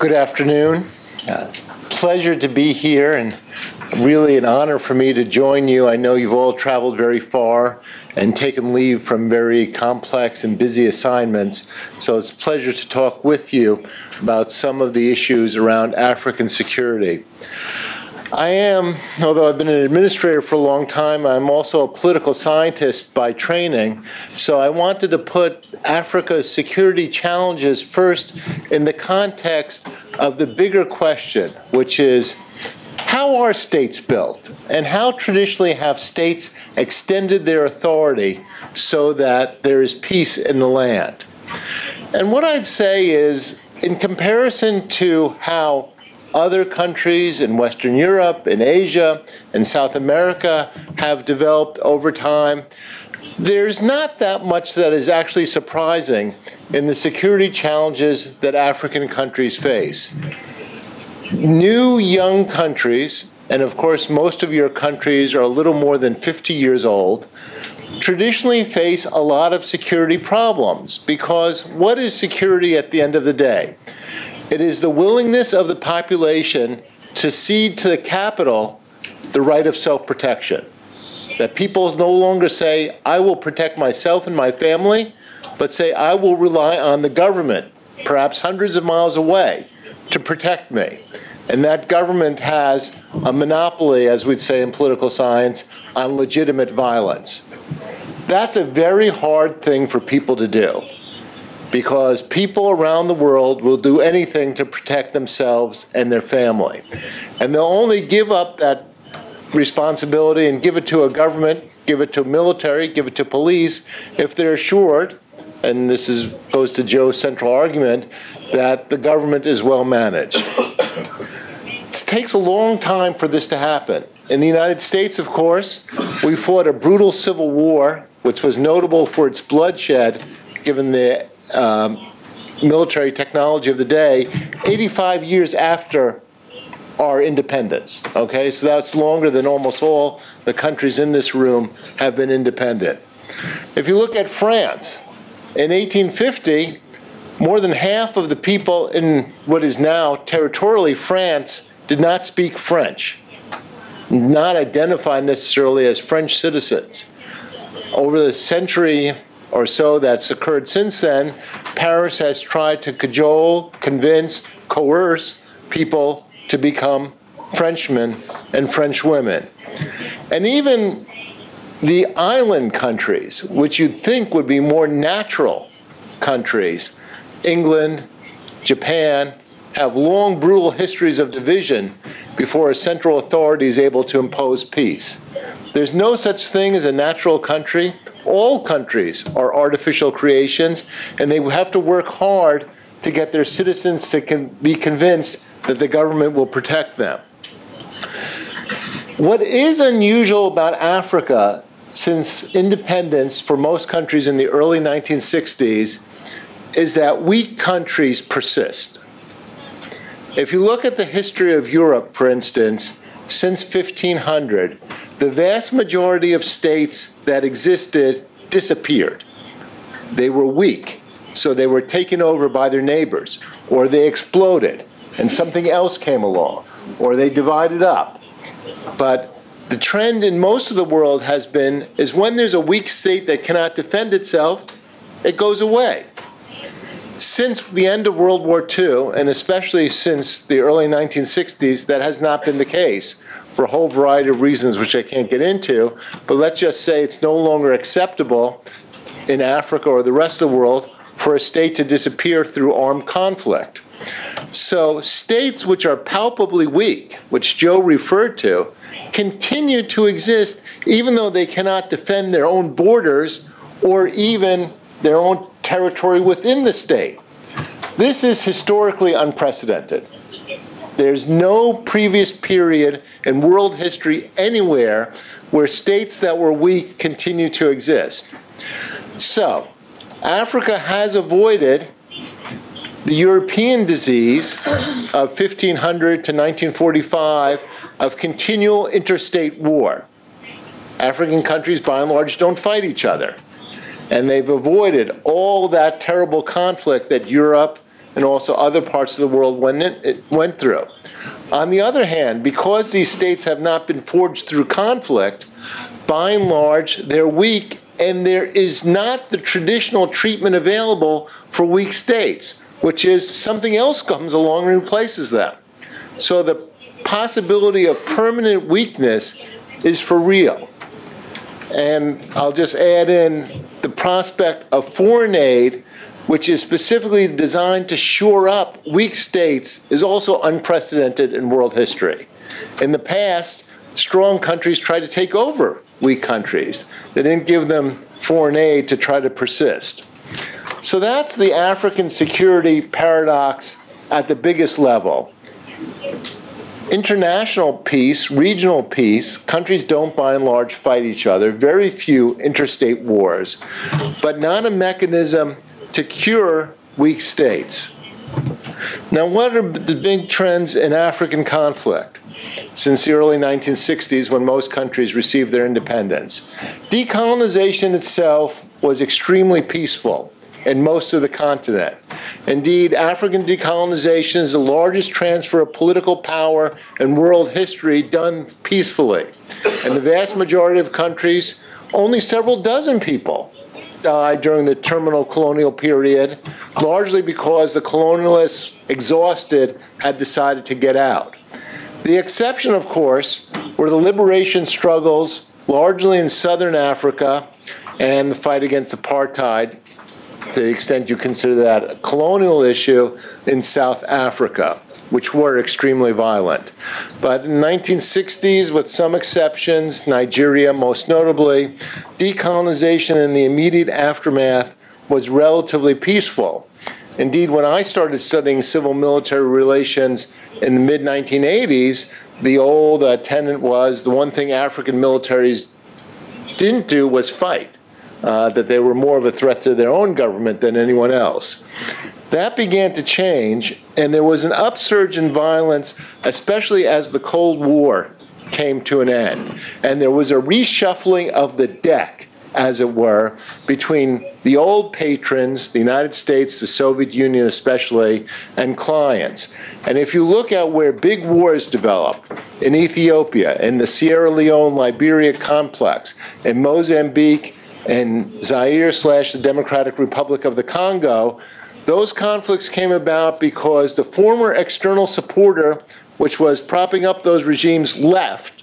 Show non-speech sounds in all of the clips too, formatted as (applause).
Good afternoon. Uh, pleasure to be here and really an honor for me to join you. I know you've all traveled very far and taken leave from very complex and busy assignments, so it's a pleasure to talk with you about some of the issues around African security. I am, although I've been an administrator for a long time, I'm also a political scientist by training. So I wanted to put Africa's security challenges first in the context of the bigger question, which is how are states built? And how traditionally have states extended their authority so that there is peace in the land? And what I'd say is, in comparison to how other countries in Western Europe, in Asia, and South America have developed over time. There's not that much that is actually surprising in the security challenges that African countries face. New young countries, and of course, most of your countries are a little more than 50 years old, traditionally face a lot of security problems because what is security at the end of the day? It is the willingness of the population to cede to the capital the right of self protection. That people no longer say, I will protect myself and my family, but say, I will rely on the government, perhaps hundreds of miles away, to protect me. And that government has a monopoly, as we'd say in political science, on legitimate violence. That's a very hard thing for people to do because people around the world will do anything to protect themselves and their family. And they'll only give up that responsibility and give it to a government, give it to military, give it to police if they're assured, and this is, goes to Joe's central argument, that the government is well managed. it takes a long time for this to happen. In the United States, of course, we fought a brutal civil war, which was notable for its bloodshed, given the um, military technology of the day 85 years after our independence. Okay, so that's longer than almost all the countries in this room have been independent. If you look at France, in 1850, more than half of the people in what is now territorially France did not speak French, not identified necessarily as French citizens. Over the century or so that's occurred since then, Paris has tried to cajole, convince, coerce people to become Frenchmen and French women. And even the island countries, which you'd think would be more natural countries, England, Japan, have long brutal histories of division before a central authority is able to impose peace. There's no such thing as a natural country all countries are artificial creations, and they have to work hard to get their citizens to con- be convinced that the government will protect them. What is unusual about Africa since independence for most countries in the early 1960s is that weak countries persist. If you look at the history of Europe, for instance, since 1500, the vast majority of states that existed disappeared. They were weak, so they were taken over by their neighbors, or they exploded and something else came along, or they divided up. But the trend in most of the world has been is when there's a weak state that cannot defend itself, it goes away. Since the end of World War II, and especially since the early 1960s, that has not been the case for a whole variety of reasons which I can't get into, but let's just say it's no longer acceptable in Africa or the rest of the world for a state to disappear through armed conflict. So, states which are palpably weak, which Joe referred to, continue to exist even though they cannot defend their own borders or even their own territory within the state. This is historically unprecedented. There's no previous period in world history anywhere where states that were weak continue to exist. So, Africa has avoided the European disease (coughs) of 1500 to 1945 of continual interstate war. African countries, by and large, don't fight each other. And they've avoided all that terrible conflict that Europe and also other parts of the world went, in, it went through. On the other hand, because these states have not been forged through conflict, by and large, they're weak, and there is not the traditional treatment available for weak states, which is something else comes along and replaces them. So the possibility of permanent weakness is for real. And I'll just add in the prospect of foreign aid, which is specifically designed to shore up weak states, is also unprecedented in world history. In the past, strong countries tried to take over weak countries. They didn't give them foreign aid to try to persist. So that's the African security paradox at the biggest level international peace, regional peace, countries don't by and large fight each other, very few interstate wars, but not a mechanism to cure weak states. Now, what are the big trends in African conflict since the early 1960s when most countries received their independence? Decolonization itself was extremely peaceful in most of the continent. Indeed, African decolonization is the largest transfer of political power in world history done peacefully. In the vast majority of countries, only several dozen people died during the terminal colonial period, largely because the colonialists, exhausted, had decided to get out. The exception, of course, were the liberation struggles, largely in southern Africa, and the fight against apartheid to the extent you consider that a colonial issue in South Africa, which were extremely violent. But in the 1960s, with some exceptions, Nigeria most notably, decolonization in the immediate aftermath was relatively peaceful. Indeed, when I started studying civil military relations in the mid 1980s, the old uh, tenet was the one thing African militaries didn't do was fight uh, that they were more of a threat to their own government than anyone else. That began to change, and there was an upsurge in violence, especially as the Cold War came to an end. And there was a reshuffling of the deck, as it were, between the old patrons, the United States, the Soviet Union especially, and clients. And if you look at where big wars developed, in Ethiopia, in the Sierra Leone Liberia complex, in Mozambique, and Zaire slash the Democratic Republic of the Congo, those conflicts came about because the former external supporter, which was propping up those regimes, left.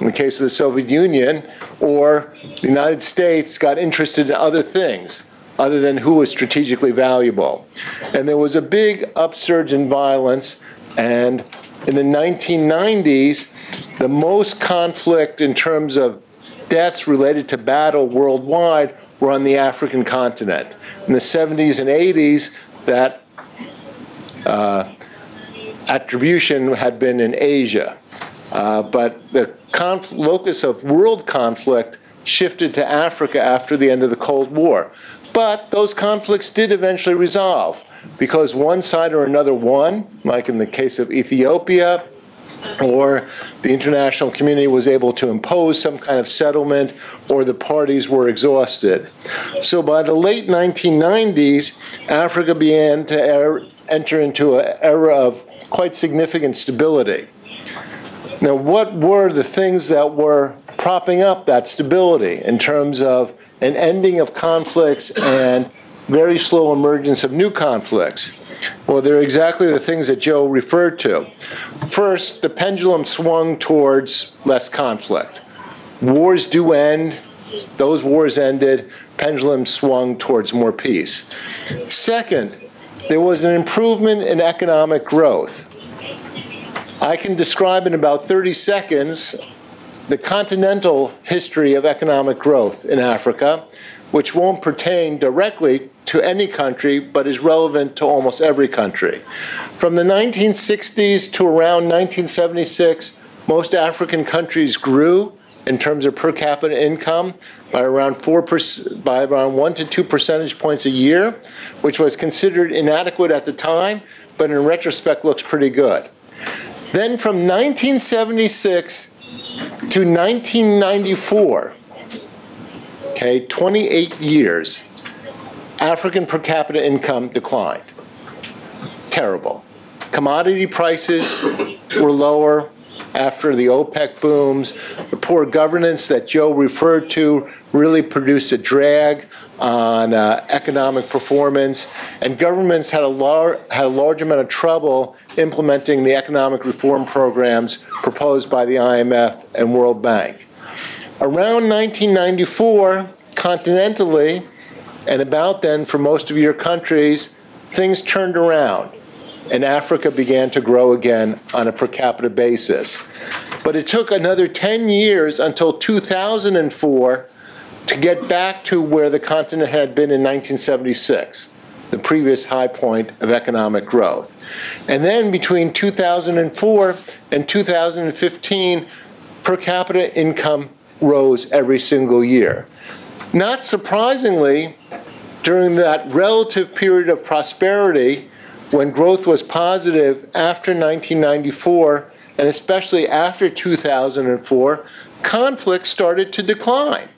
In the case of the Soviet Union, or the United States got interested in other things other than who was strategically valuable. And there was a big upsurge in violence, and in the 1990s, the most conflict in terms of deaths related to battle worldwide were on the African continent. In the 70s and 80s, that uh, attribution had been in Asia. Uh, but the locus of world conflict shifted to Africa after the end of the Cold War. But those conflicts did eventually resolve because one side or another won, like in the case of Ethiopia, or the international community was able to impose some kind of settlement, or the parties were exhausted. So by the late 1990s, Africa began to er enter into an era of quite significant stability. Now, what were the things that were propping up that stability in terms of an ending of conflicts and very slow emergence of new conflicts? Well, they're exactly the things that Joe referred to. First, the pendulum swung towards less conflict. Wars do end, those wars ended, pendulum swung towards more peace. Second, there was an improvement in economic growth. I can describe in about 30 seconds the continental history of economic growth in Africa, which won't pertain directly to any country, but is relevant to almost every country. From the 1960s to around 1976, most African countries grew in terms of per capita income by around four by around one to two percentage points a year, which was considered inadequate at the time, but in retrospect looks pretty good. Then from 1976 to 1994, okay, 28 years, African per capita income declined. terrible. Commodity prices were lower after the OPEC booms. The poor governance that Joe referred to really produced a drag on uh, economic performance, and governments had a, lar- had a large amount of trouble implementing the economic reform programs proposed by the IMF and World Bank. Around 1994, continentally, and about then for most of your countries, things turned around and Africa began to grow again on a per capita basis. But it took another 10 years until 2004 to get back to where the continent had been in 1976, the previous high point of economic growth. And then between 2004 and 2015, per capita income rose every single year. Not surprisingly, during that relative period of prosperity, when growth was positive after 1994, and especially after 2004, conflict started to decline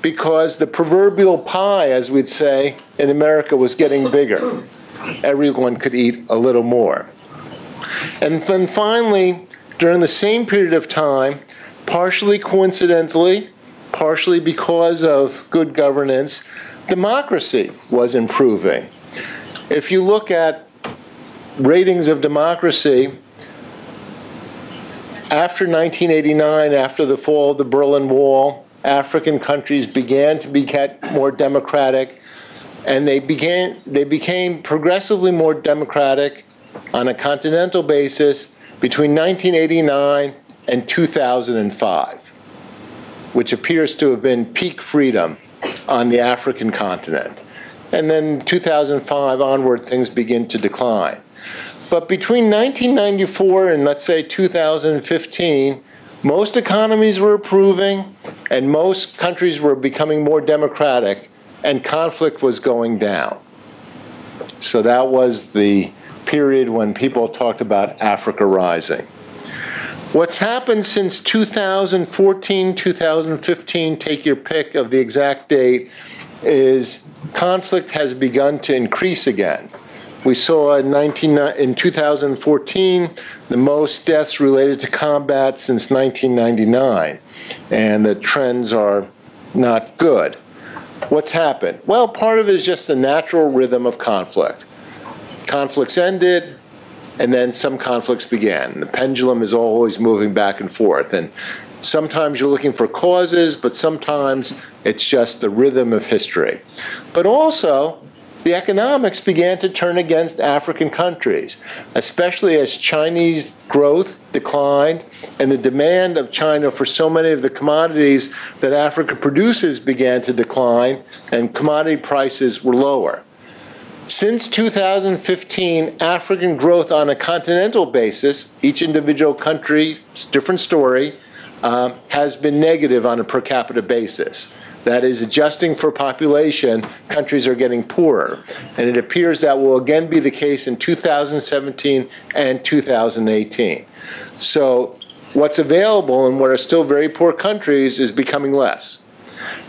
because the proverbial pie, as we'd say in America, was getting bigger. Everyone could eat a little more. And then finally, during the same period of time, partially coincidentally, partially because of good governance, democracy was improving. If you look at ratings of democracy, after 1989, after the fall of the Berlin Wall, African countries began to get more democratic, and they began they became progressively more democratic on a continental basis between 1989 and 2005, which appears to have been peak freedom on the African continent. And then 2005 onward, things begin to decline. But between 1994 and let's say 2015, most economies were improving and most countries were becoming more democratic and conflict was going down. So that was the period when people talked about Africa rising. What's happened since 2014, 2015, take your pick of the exact date, is conflict has begun to increase again. We saw in, 19, in 2014 the most deaths related to combat since 1999, and the trends are not good. What's happened? Well, part of it is just the natural rhythm of conflict. Conflicts ended, and then some conflicts began. The pendulum is always moving back and forth, and sometimes you're looking for causes, but sometimes it's just the rhythm of history. But also, the economics began to turn against African countries, especially as Chinese growth declined and the demand of China for so many of the commodities that Africa produces began to decline and commodity prices were lower. Since 2015, African growth on a continental basis, each individual country, different story, uh, has been negative on a per capita basis that is adjusting for population, countries are getting poorer. And it appears that will again be the case in 2017 and 2018. So what's available in what are still very poor countries is becoming less.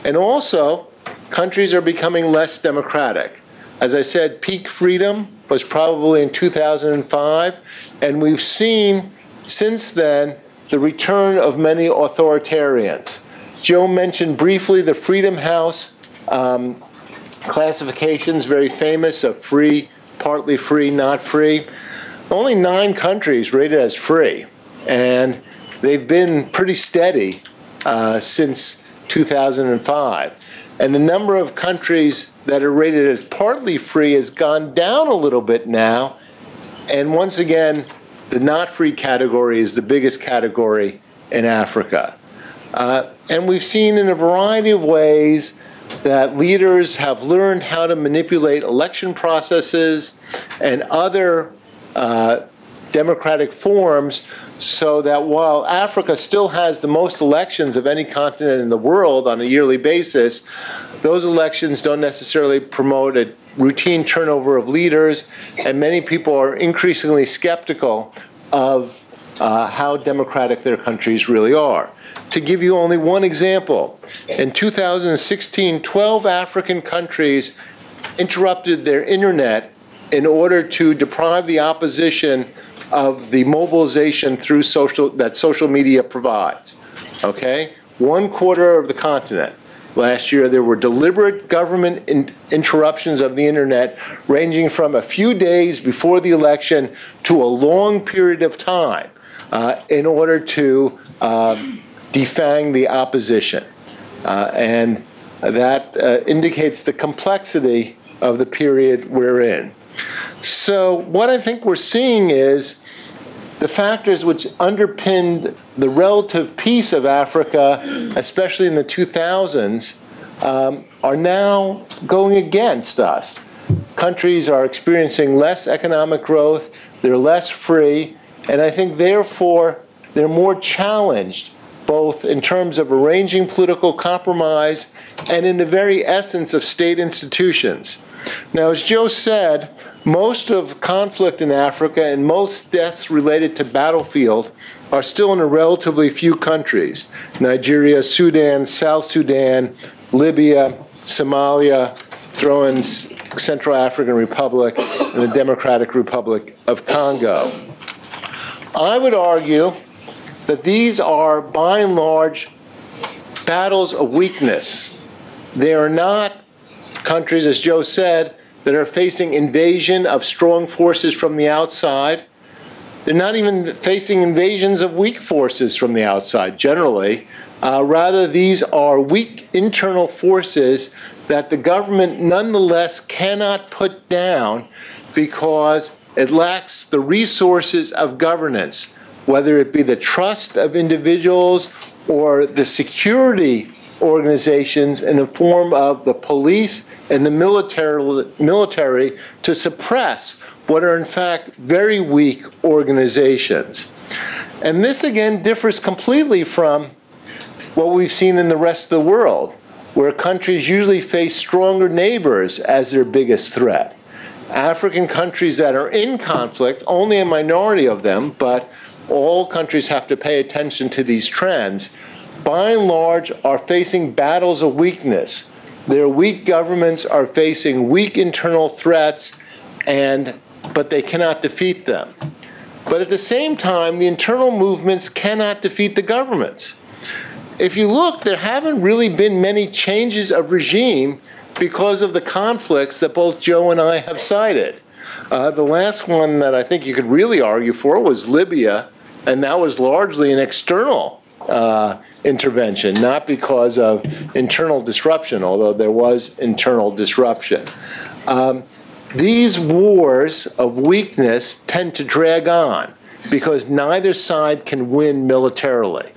And also, countries are becoming less democratic. As I said, peak freedom was probably in 2005, and we've seen since then the return of many authoritarians. Joe mentioned briefly the Freedom House um, classifications, very famous of free, partly free, not free. Only nine countries rated as free, and they've been pretty steady uh, since 2005. And the number of countries that are rated as partly free has gone down a little bit now. And once again, the not free category is the biggest category in Africa. Uh, and we've seen in a variety of ways that leaders have learned how to manipulate election processes and other uh, democratic forms so that while Africa still has the most elections of any continent in the world on a yearly basis, those elections don't necessarily promote a routine turnover of leaders, and many people are increasingly skeptical of uh, how democratic their countries really are. To give you only one example, in 2016, 12 African countries interrupted their internet in order to deprive the opposition of the mobilization through social that social media provides. Okay? One quarter of the continent. Last year, there were deliberate government in interruptions of the internet, ranging from a few days before the election to a long period of time, uh, in order to uh, defang the opposition. Uh, and that uh, indicates the complexity of the period we're in. So, what I think we're seeing is the factors which underpinned the relative peace of Africa, especially in the 2000s, um, are now going against us. Countries are experiencing less economic growth, they're less free, and I think therefore they're more challenged both in terms of arranging political compromise and in the very essence of state institutions. Now, as Joe said, most of conflict in Africa and most deaths related to battlefield are still in a relatively few countries Nigeria, Sudan, South Sudan, Libya, Somalia, throw in Central African Republic, and the Democratic Republic of Congo. I would argue that these are, by and large, battles of weakness. They are not countries, as Joe said, that are facing invasion of strong forces from the outside. They're not even facing invasions of weak forces from the outside, generally. Uh, rather, these are weak internal forces that the government nonetheless cannot put down because it lacks the resources of governance, whether it be the trust of individuals or the security organizations in the form of the police and the military, military to suppress what are in fact very weak organizations. And this again differs completely from what we've seen in the rest of the world, where countries usually face stronger neighbors as their biggest threat. African countries that are in conflict, only a minority of them, but all countries have to pay attention to these trends, by and large are facing battles of weakness. Their weak governments are facing weak internal threats, and, but they cannot defeat them. But at the same time, the internal movements cannot defeat the governments. If you look, there haven't really been many changes of regime because of the conflicts that both Joe and I have cited. Uh, the last one that I think you could really argue for was Libya, and that was largely an external uh, intervention, not because of internal disruption, although there was internal disruption. Um, these wars of weakness tend to drag on because neither side can win militarily.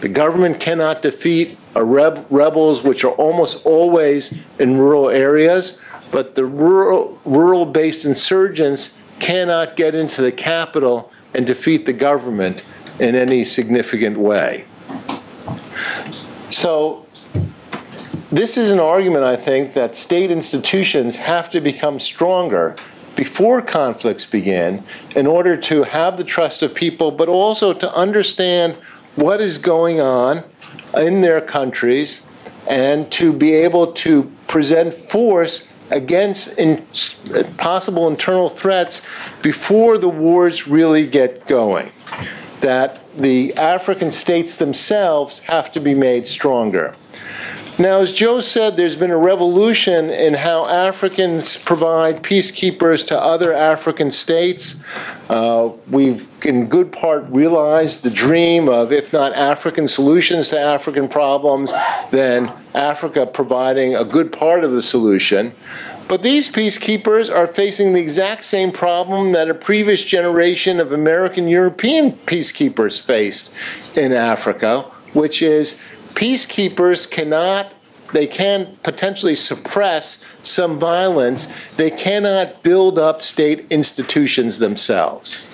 The government cannot defeat reb rebels, which are almost always in rural areas, but the rural, rural-based insurgents cannot get into the capital and defeat the government in any significant way. So this is an argument, I think, that state institutions have to become stronger before conflicts begin in order to have the trust of people, but also to understand what is going on in their countries and to be able to present force against in possible internal threats before the wars really get going. That the African states themselves have to be made stronger. Now, as Joe said, there's been a revolution in how Africans provide peacekeepers to other African states. Uh, we've, in good part, realized the dream of, if not African solutions to African problems, then Africa providing a good part of the solution. But these peacekeepers are facing the exact same problem that a previous generation of American European peacekeepers faced in Africa, which is peacekeepers cannot they can potentially suppress some violence. They cannot build up state institutions themselves.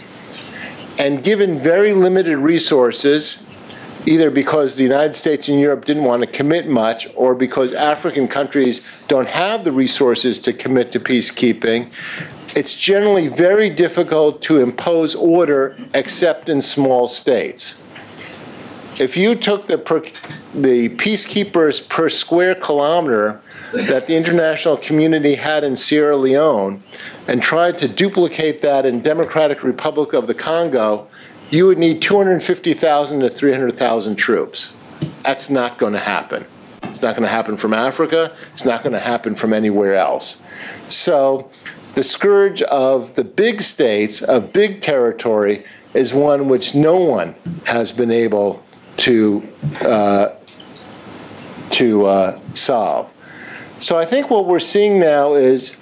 And given very limited resources, either because the United States and Europe didn't want to commit much or because African countries don't have the resources to commit to peacekeeping, it's generally very difficult to impose order except in small states. If you took the, per, the peacekeepers per square kilometer that the international community had in Sierra Leone and tried to duplicate that in Democratic Republic of the Congo, you would need 250,000 to 300,000 troops. That's not going to happen. It's not going to happen from Africa. It's not going to happen from anywhere else. So the scourge of the big states, of big territory, is one which no one has been able to, uh, to uh, solve. So I think what we're seeing now is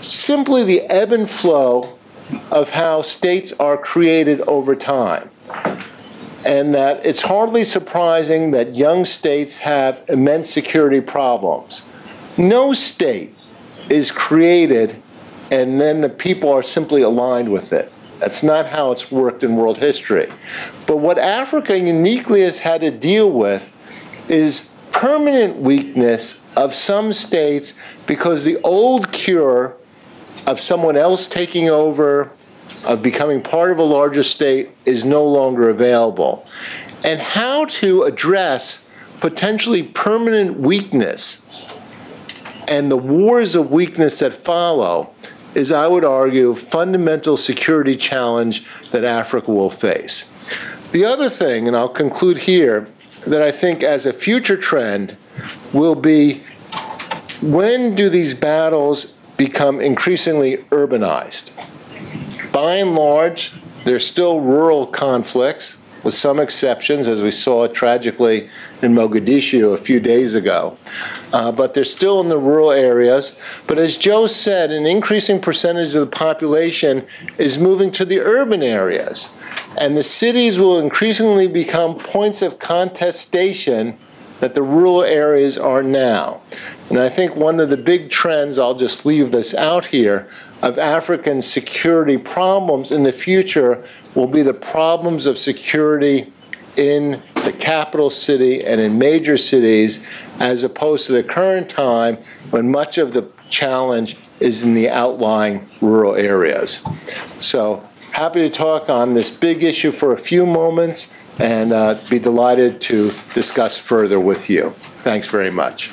simply the ebb and flow of how states are created over time. And that it's hardly surprising that young states have immense security problems. No state is created and then the people are simply aligned with it. That's not how it's worked in world history. But what Africa uniquely has had to deal with is permanent weakness of some states because the old cure of someone else taking over, of becoming part of a larger state, is no longer available. And how to address potentially permanent weakness and the wars of weakness that follow is, I would argue, a fundamental security challenge that Africa will face. The other thing, and I'll conclude here, that I think as a future trend will be when do these battles become increasingly urbanized? By and large, there's still rural conflicts with some exceptions, as we saw tragically in Mogadishu a few days ago. Uh, but they're still in the rural areas. But as Joe said, an increasing percentage of the population is moving to the urban areas. And the cities will increasingly become points of contestation that the rural areas are now. And I think one of the big trends, I'll just leave this out here, of African security problems in the future will be the problems of security in the capital city and in major cities as opposed to the current time when much of the challenge is in the outlying rural areas. So happy to talk on this big issue for a few moments and uh, be delighted to discuss further with you. Thanks very much.